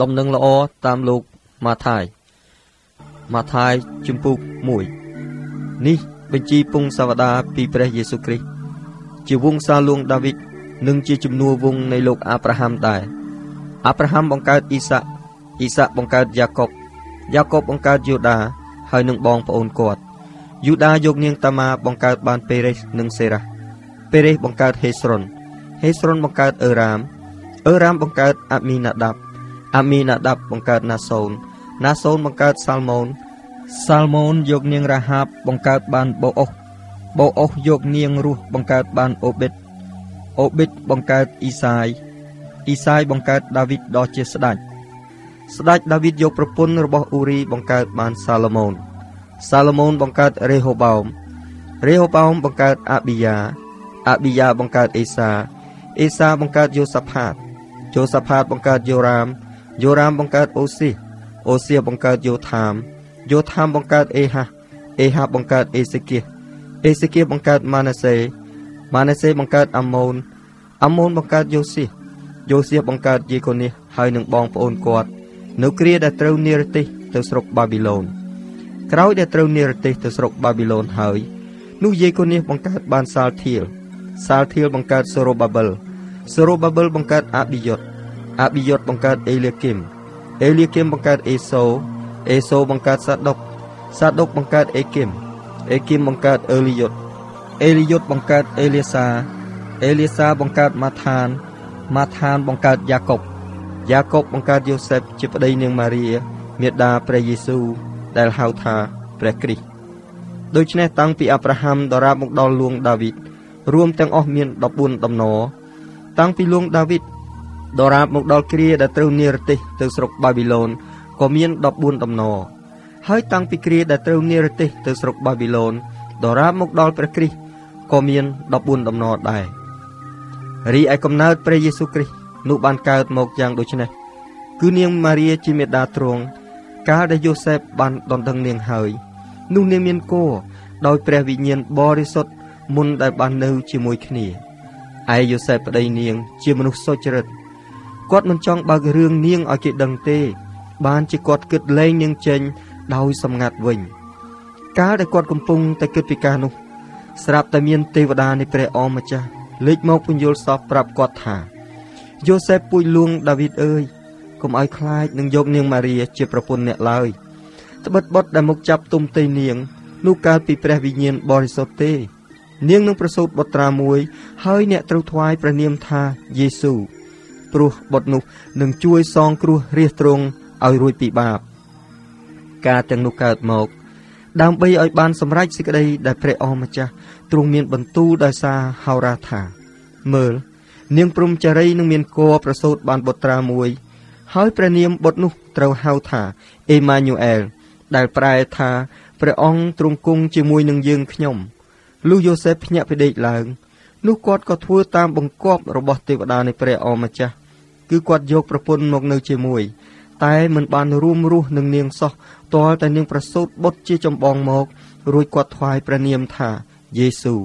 ដំណឹងល្អតាមលោកម៉ាថាយម៉ាថាយជំពូក1នេះបញ្ជីពងសាវតាពីព្រះយេស៊ូវគ្រីស្ទជាវង្សាលួងដាវីតនិងជាជំនួសវង្សនៃលោកអាប់រ៉ាហាំដែរអាប់រ៉ាហាំបង្កើតអ៊ីសាក់អ៊ីសាក់បង្កើតយ៉ាកុបយ៉ាកុបបង្កើតយូដាហើយនឹងបងប្អូនគាត់យូដាយកនាងតាម៉ាបង្កើតបានពេរេសនិងសេរ៉ាពេរេសបង្កើតហេស្រុនហេស្រុនបង្កើតអឺរ៉ាមអឺរ៉ាមបង្កើតអាមីណាដាប់ អាមីណាដាប់បង្កើតណាសូនណាសូនបង្កើតសាល់ម៉ូនសាល់ម៉ូនយកនាងរ៉ាហាបបង្កើតបានបូអុសបូអុសយកនាងរស់បង្កើតបានអូប៊ិតអូប៊ិតបង្កើតអ៊ីសាយអ៊ីសាយបង្កើតដាវីតដ៏ជាស្ដេចស្ដេចដាវីតយកប្រពន្ធរបស់អ៊ូរីបង្កើតបានសាឡូមោនសាឡូមោនបង្កើតរេហូបោមរេហូបោមបង្កើតអាប៊ីយ៉ាអាប៊ីយ៉ាបង្កើតអេសាអេសាបង្កើតយូសាផាតយូសាផាតបង្កើតយូរ៉ាម យូរ៉ាមបង្កើតអូស៊ីអូសៀបង្កើតយូថាមយូថាមបង្កើតអេហាអេហាបង្កើតអេសេគៀអេសេគៀបង្កើតម៉ាណាសេម៉ាណាសេបង្កើតអាម៉ូនអាម៉ូនបង្កើតយូសៀយូសៀបង្កើតយេកូនីសហើយនឹងបងប្អូនគាត់នៅគ្រាដែលត្រូវនិរទេសទៅស្រុកបាប៊ីឡូនក្រោយដែលត្រូវនិរទេសទៅស្រុកបាប៊ីឡូនហើយនោះយេកូនីសបង្កើតបានសាលធៀលសាលធៀលបង្កើតសូរ៉ូបាបិលសូរ៉ូបាបិលបង្កើតអាប៊ីយុត អាប៊ីយុតបង្កើតអេលៀគីមអេលៀគីមបង្កើតអេសូអេសូបង្កើតសាដុកសាដុកបង្កើតអេគីមអេគីមបង្កើតអេលីយុតអេលីយុតបង្កើតអេលៀសាអេលៀសាបង្កើតម៉ាថានម៉ាថានបង្កើតយ៉ាកុបយ៉ាកុបបង្កើតយូសេបជាប្តីនាងម៉ារីមាតាព្រះយេស៊ូវដែលហៅថាព្រះគ្រីស្ទដូច្នេះតាំងពីអាប់រ៉ាហាំដរាបមកដល់លួងដាវីតរួមទាំងអស់មាន14ដំណរតាំងពីលួងដាវីត ដរាបមកដល់គ្រាដែលត្រូវនិរទេសទៅស្រុកបាប៊ីឡូនក៏មាន14ដំណរហើយតាំងពីគ្រាដែលត្រូវនិរទេសទៅស្រុកបាប៊ីឡូនដរាបមកដល់ព្រះគ្រីស្ទក៏មាន14ដំណរដែររីឯកំណើតព្រះយេស៊ូវគ្រីស្ទនោះបានកើតមកយ៉ាងដូចនេះគឺនាងម៉ារីជាមេដាទ្រង់កាលដែលយូសេបបានដណ្ដឹងនាងហើយនោះនាងមានគោដោយព្រះវិញ្ញាណបរិសុទ្ធមុនដែលបាននៅជាមួយគ្នាឯយូសេបប្តីនាង ជាមនុស្សសុចរិត គាត់មិនចង់បើករឿងនាងឲ្យគេដឹងទេ បានជាគាត់គិតលែងនាងចេញដោយសម្ងាត់វិញ កាលដែលគាត់កំពុងតែគិតពីការនោះ ស្រាប់តែមានទេវតានៃព្រះអម្ចាស់លេចមកពន្យល់សពប្រាប់គាត់ថាយូសេបពួយលួងដាវីតអើយកុំឲ្យខ្លាចនឹងយកនាងម៉ារីជាប្រពន្ធអ្នកឡើយត្បិតបុតដែលមកចាប់ទុំទៃនាងនោះកើតពីព្រះវិញ្ញាណបរិសុទ្ធទេ នាងនឹងប្រសូតបុត្រាមួយ ហើយអ្នកត្រូវថ្វាយព្រះនាមថាយេស៊ូវ ព្រោះបុត្រនោះនឹងជួយសងគ្រោះរាសទ្រង់ឲ្យរួចពីបាប ការទាំងនោះកើតមកដើម្បីឲ្យបានសម្រេចសេចក្តីដែលព្រះអម្ចាស់ទ្រង់មានបន្ទូលដោយសារហោរាថាមើលនាងព្រំចារីនឹងមានគរប្រសូតបានបុត្រាមួយ ហើយព្រះនាមបុត្រនោះត្រូវហៅថាអេម៉ាញូអែលដែលប្រែថាព្រះអង្គទ្រង់គង់ជាមួយនឹងយើងខ្ញុំលុះយូសេបភ្ញាក់ពីដេកឡើង នោះគាត់ក៏ធ្វើតាមបង្គាប់របស់ទេវតានៃព្រះអម្ចាស់គឺគាត់យកប្រពន្ធមកនៅជាមួយ តែមិនបានរួមរស់នឹងនាងសោះទាល់តែនាងប្រសូតបុត្រជាចម្បងមក រួចគាត់ថ្វាយព្រះនាមថាយេស៊ូវ